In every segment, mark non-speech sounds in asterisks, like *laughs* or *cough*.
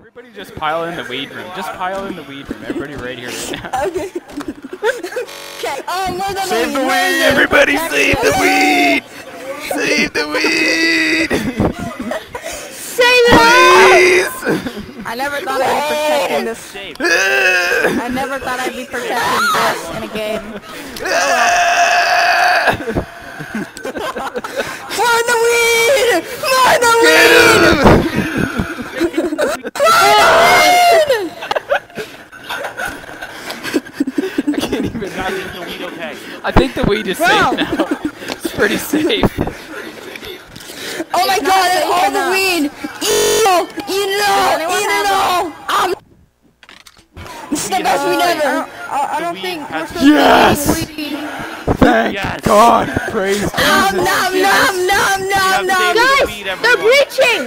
Everybody just pile in the weed room. Just pile in the weed room. Everybody right here right now. *laughs* Okay. okay. Um, where's the Save weed? the Where's weed! the- Everybody save the weed! Save the weed! Save it! Please! I never thought I'd be protecting this. I never thought I'd be protecting this in a game. *laughs* Find the weed! Find the weed! I can't even. Guys, is the weed okay? I think the weed is Bro. safe now. It's pretty safe. Oh my It's god, safe all the enough. weed! Eat it all! Eat it all! anyone Eat it all! Um, this is the best weed I ever! don't, I, I don't think we're has- supposed Yes! to be. Thank Yes. God. Praise Nom Jesus. nom nom nom You nom nom! saved the Guys, weed, they're breaching!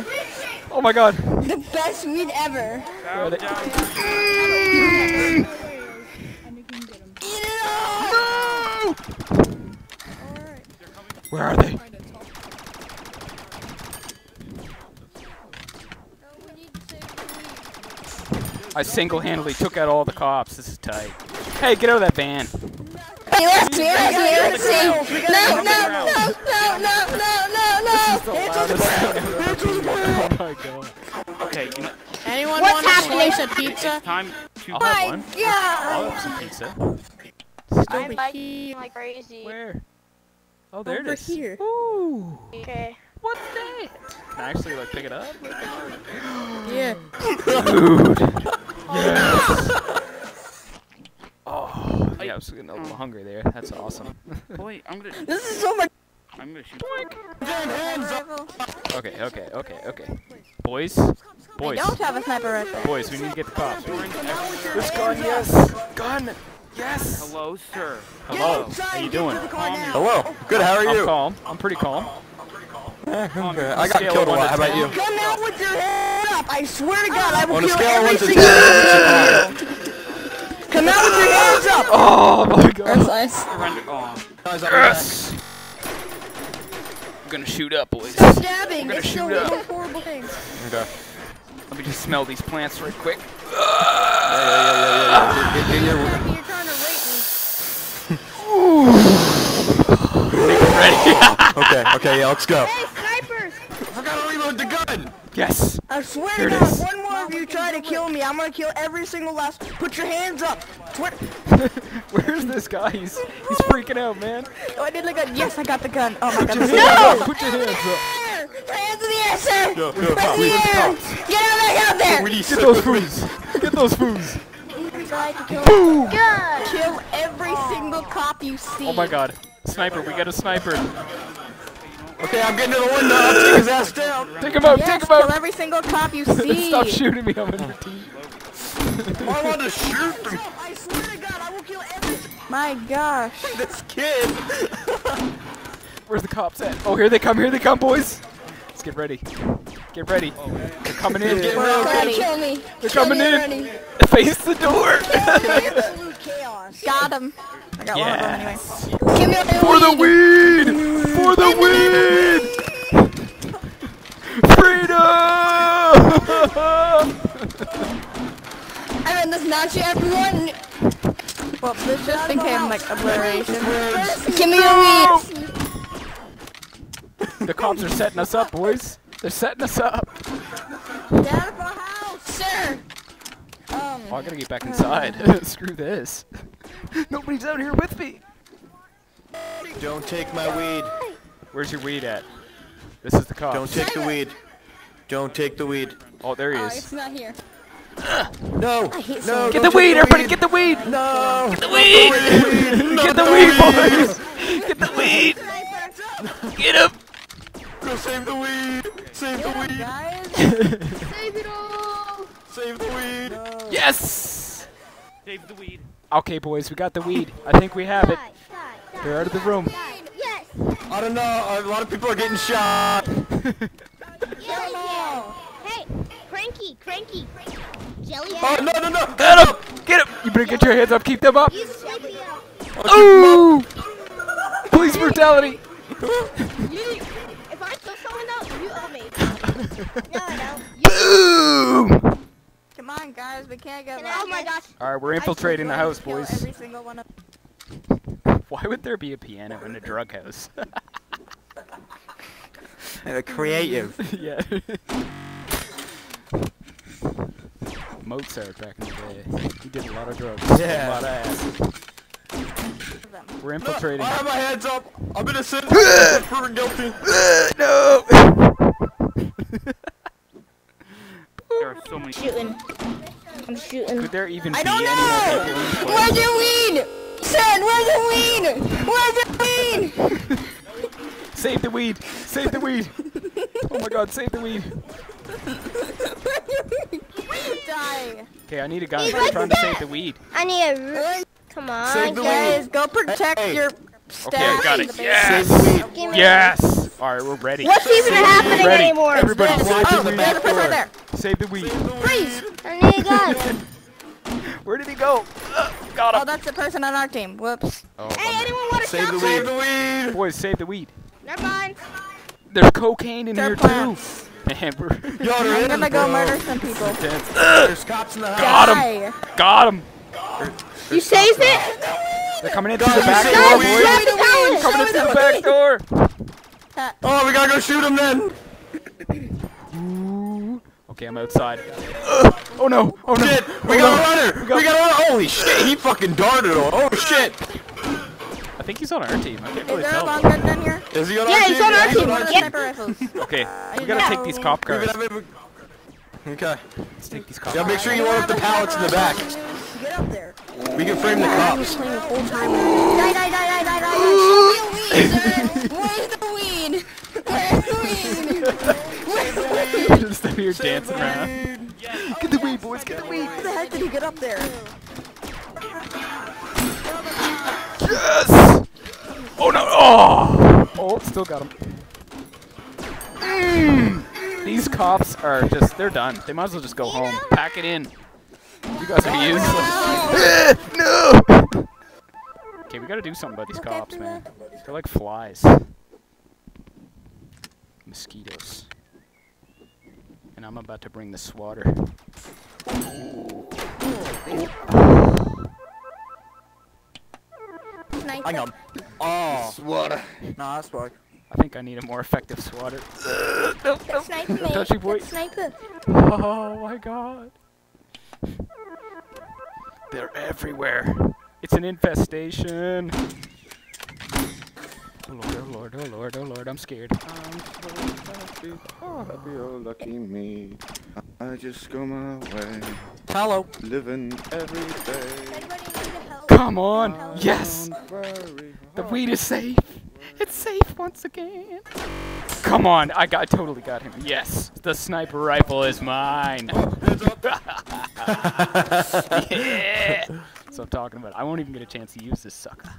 Oh my God. The best weed ever! Down, Ready? down. Eat it all! Where are they? I single-handedly took out all the cops. This is tight. Hey, get out of that van. Hey, let's see, let's see, let's see! No, no, no, no, no, no, no, no! Oh my God. Okay, you know, Anyone What's want a happening? slice of pizza? it's time to oh I'll have have My one. god! I'll have some pizza. Over I'm biking here. like crazy. Where? Oh, there Over it is. here. Ooh. Okay. What's that? Can I actually like pick it up? *gasps* Yeah. Dude. yes. *laughs* Oh, yeah, I was getting a little oh. hungry there. That's awesome. *laughs* Boy, I'm gonna, This is so much. I'm gonna shoot. okay, okay, okay, okay. Boys, I boys, don't have a sniper rifle. boys, we need to get the cops. Orange everywhere. This gun, yes. Gun, yes. Hello, sir. Hello. How you doing? Hello. Good, how are you? I'm you? calm. I'm pretty calm. Okay, I got Scale killed a of one lot. How about you? Come out with your head up! I swear to God, I will On kill every single ten, one of you! Come out with your hands up! *laughs* Oh my god. That's nice. Oh, I'm Yes. I'm gonna shoot up, boys. Stop Stabbing! gonna It's so shoot up. little horrible things. Okay. Let me just smell these plants right quick. *laughs* Yeah, yeah, yeah, yeah, yeah. *laughs* Get- get your- You're trying to rape me. Ready? *laughs* *laughs* Okay, okay, yeah, let's go. Hey, snipers! I gotta reload the gun! yes. I swear Here to it God, is. one more of you try to kill me, I'm gonna kill every single last. Put your hands up! Swear. *laughs* Where's this guy? He's he's freaking out, man. Oh, I did like a. Yes, I got the gun. Oh my God. Put your hands up. Put your hands up. Air! Hands in the air, sir! Yo, yo, Right in the air! Get out back out there! We need Get those foos. Get those foos. Try to Boom. kill every single cop you see. Oh my god. Sniper, we got a sniper. Okay, I'm getting to the window. I'll take his ass down. Take him out, Yes, take him kill out. every single cop you *laughs* see. Stop shooting me, I'm in your oh. team. I want to shoot them. I swear to God, I will kill every. My gosh. *laughs* This kid. *laughs* Where's the cops at? Oh, here they come, here they come, boys. Let's get ready. Get ready. Oh, They're coming in. Get Try real to good. kill me. They're coming in. Face the door. Absolute chaos. Got him. I got one of them anyway. Give me the For the weed. weed! For the weed! Freedom! I mean, this not you, everyone. Well, this just became like obliteration. Give me the weed. the cops are setting us up, boys. They're setting us up. Get out of our house, sir. Um, Oh, I gotta get back inside. *laughs* Screw this. *laughs* Nobody's out here with me. Don't take my weed. Where's your weed at? This is the cop. Don't take the weed. Don't take the weed. Oh, there he oh, is. it's not here. No. hate No. Get the weed, take everybody! Get the weed! No. Get the weed! *laughs* Get the weed, boys! Get the weed! Get him! Go save the weed. Save the weed. Guys, Save the weed. Yes! save the weed. Okay, boys, we got the weed. I think we have it. They're out of the room. I don't know. A lot of people are getting shot. *laughs* Hey, cranky, cranky. Jelly. Oh no no no. Get him! Get him! You better get your hands up. Keep them up. Oh, Ooh! Police brutality. *laughs* If I took someone out, you owe me. *laughs* no, no. You Boom! On, guys. We can't get. Can I- oh my gosh. All right, we're infiltrating the house, boys. Every single one of *laughs* Why would there be a piano in a drug house? *laughs* Uh, creative. *laughs* yeah. Mozart back in the day. He did a lot of drugs. Yeah. A lot of acid. them. We're infiltrating. I have my hands up. I'm innocent. Proven guilty. no. I'm shooting. Could there even I be don't any more people in know. this place? Where's your weed? Son, where's the weed? Where's the weed? *laughs* Save the weed! Save the weed! Oh my god, save the weed! Die. *laughs* Okay, I need a gun. He's I'm like trying to save the weed. I need a. r- Come on, Save the guys. Guys, go protect Hey. your Okay. I got it. the. Yes! Save the weed. Give me- Yes! Alright, we're ready. What's even happening anymore? Everybody This. save Oh, the there's a person right there. Save the weed. Freeze. I need a gun. Where did he go? Uh, got Oh, that's the person on our team. Whoops. Oh, hey, anyone want to Save stop the weed. the weed. Boys, save the weed. Never mind. There's cocaine in They're here plants. too. *laughs* Man, we're Yo, I'm gonna is, go bro. murder some people. There's cops in the house. Got him. Got him. You saved it? They're coming in through the back door, boys. weed. Grab. Coming in through the back door. Oh, we gotta go shoot him then. Ooh. Okay, I'm outside. Ugh. *gasps* Oh no! Oh no! Shit, Oh, we no. got a runner. got- We got a runner. Holy shit, he fucking darted on. Oh shit. I think he's on our team. I can't Is really there a tell. long gun down here? Is he on Yeah, our he's on our team. One of the Yeah. sniper rifles. Okay, we gotta take these cop cars. it, leave it. Okay. Let's take these cop Yeah, make sure you load up the pallets in the back. Get up there. We can frame the cops. Die, die, die, die, die, die, die. *laughs* the weed? Just out here dancing around. Get the weed, boys. Get the weed. How the heck did he get up there? Yes! Oh no! Oh! Oh, still got him. Mm. These cops are just, they're done. They might as well just go home. Pack it in. You guys are useless. *laughs* no! Okay, we gotta do something about these cops, man. They're like flies. Mosquitoes. And I'm about to bring the swatter. Hang on. Oh. Swatter. Nah, that's fine. I think I need a more effective swatter. no, no. Sniper, Don't touch me, boy. Sniper. Oh my god. They're everywhere. It's an infestation. Oh lord, oh lord, oh lord, oh lord, I'm scared. I'm so happy. Oh, happy, oh, lucky me. I just go my way, Hello. living every day. Anybody need help? Come on! Yes! The weed is safe! It's safe once again! Come on! I got totally got him. Yes! The sniper rifle is mine! *laughs* yeah! That's what I'm talking about. I won't even get a chance to use this sucker.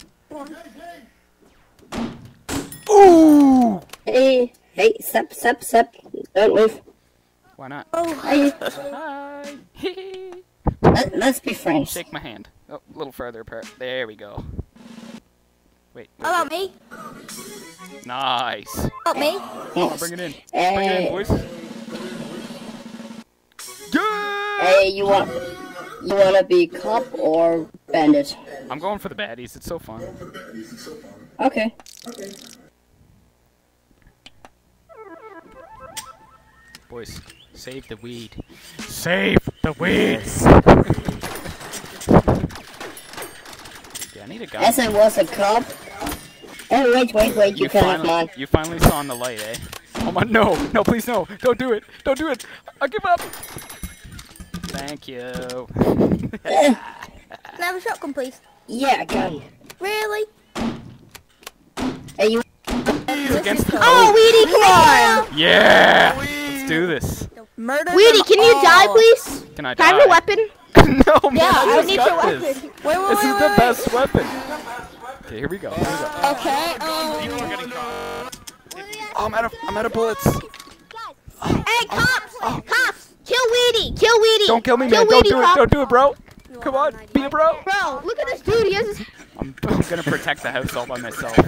Hey, hey, step, step, step. Don't move. Why not? Oh, hi. Hi! Let, let's be friends. Shake my hand. Oh, a little further apart. There we go. Wait. wait, How about me? Nice. Help me? I'll bring it in. Bring it in, boys. Yeah! hey, you want, you want to be cop or bandit? I'm going for the baddies. It's so fun. Okay. Okay. Boys, save the weed. Save the weed! yeah, I need a gun. As I was a cop. Oh, wait, wait, wait, you, you, can have finally, you finally saw in the light, eh? Oh my, no! No, please no! Don't do it! Don't do it! I give up! Thank you. Can I have a shotgun, please? yeah, gun. Really? Hey, you, He's against the Oh, Weedy, come on! Yeah! Let's do this. Murder Weedy, can you all. die, please? Can I Can I have die? *laughs* your weapon? no, man, Yeah, I I just need got your this. weapon. Wait, wait, This wait, is wait, the best weapon. Okay, here we go. Here we go. Okay, um, People are getting caught. Oh, I'm out of I'm out of bullets. Hey, cops! Cops! Kill Weedy! Kill Weedy! Don't kill me, kill man. Don't Weedy, do it. Don't do it, bro. Come on, be a bro. Bro, look at this dude. He has his... I'm, I'm gonna protect the house all by myself.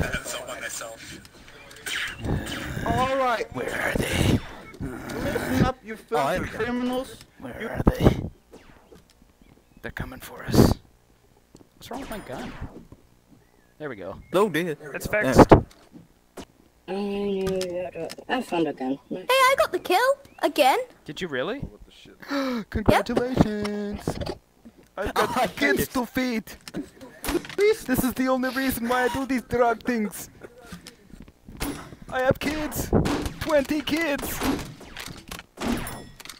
All right, Where are they? Listen up, you filthy oh, here we go. criminals. Where are they? They're coming for us. What's wrong with my gun? There we go. Oh dear. It's fixed. Uh, I found a gun. Hey, I got the kill again. Did you really? What the shit? *gasps* Congratulations. I've got *laughs* kids to feed. This is the only reason why I do these drug things. I have kids. 20 kids.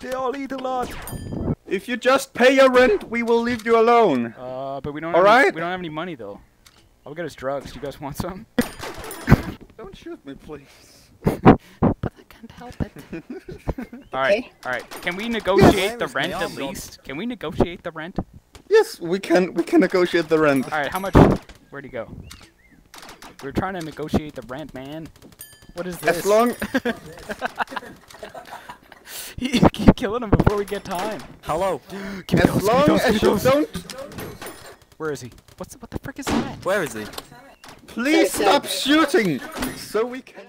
They all eat a lot. If you just pay your rent, we will leave you alone. Uh, but we don't. All have any, we don't have any money though. All we got is drugs. You guys want some? *laughs* Don't shoot me, please. But I can't help it. *laughs* all right, Okay. all right. Can we negotiate the rent at least? Can we negotiate the rent? Yes, we can. We can negotiate the rent. All right. How much? Where'd he go? We're trying to negotiate the rent, man. What is this? As long *laughs* you *laughs* keep killing him before we get time. Hello. *gasps* Give me as those, give me long those, as you those. don't, Where is he? What's what the frick is that? Where is he? please stop shooting, so we can.